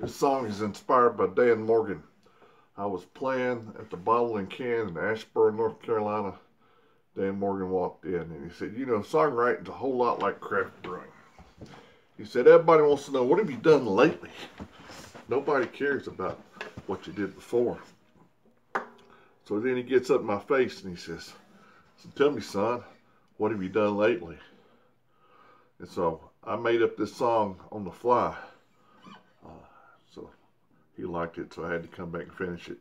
This song is inspired by Dan Morgan. I was playing at the Bottle and Can in Asheboro, North Carolina. Dan Morgan walked in and he said, You know, songwriting's a whole lot like craft brewing. He said, Everybody wants to know, what have you done lately? Nobody cares about what you did before. So then he gets up in my face and he says, so Tell me, son, what have you done lately? And so I made up this song on the fly. He liked it, so I had to come back and finish it.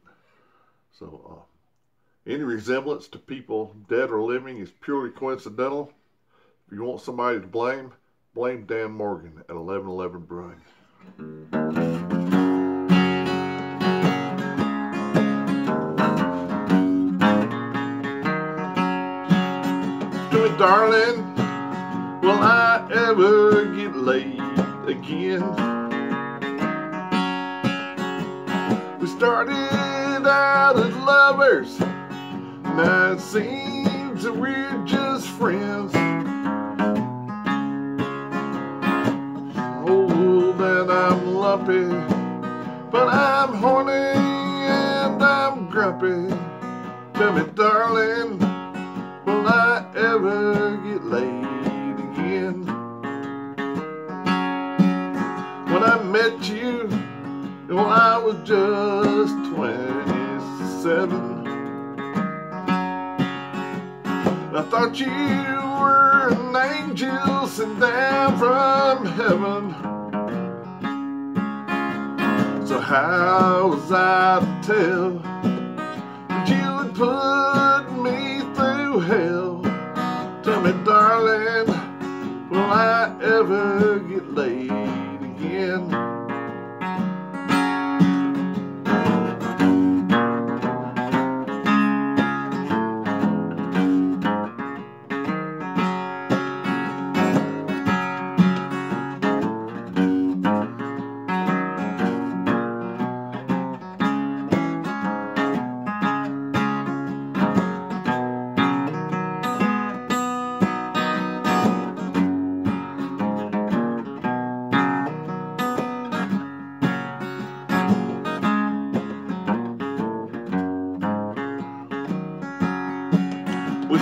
So uh, any resemblance to people dead or living is purely coincidental. If you want somebody to blame, blame Dan Morgan at 1111 Brewing. darling, will I ever get laid again? Lovers, now it seems that we're just friends. Oh, Old and I'm lumpy, but I'm horny and I'm grumpy. Tell me, darling, will I ever get laid again? When I met you, well, I was just 27. I thought you were an angel sent down from heaven. So how was I to tell that you would put me through hell? Tell me, darling, will I ever get laid again?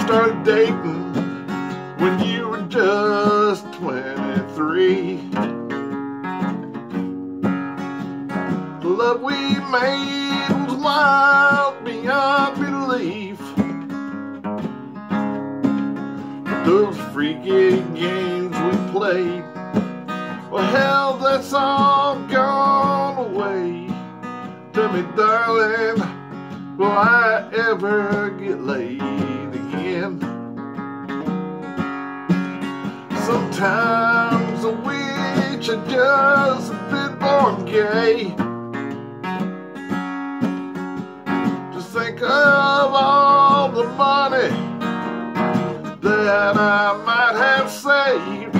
Started dating when you were just 23. The love we made was wild beyond belief. Those freaky games we played, well, hell, that's all gone away. Tell me, darling, will I ever get laid again? Sometimes I wish I just been born gay. Just think of all the money that I might have saved.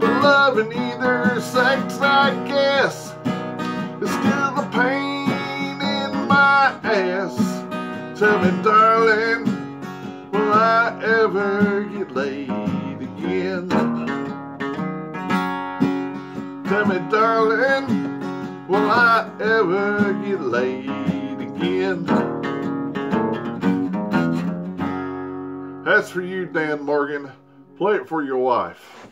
But loving either sex, I guess, Tell me, darling, will I ever get laid again? Tell me, darling, will I ever get laid again? That's for you, Dan Morgan. Play it for your wife.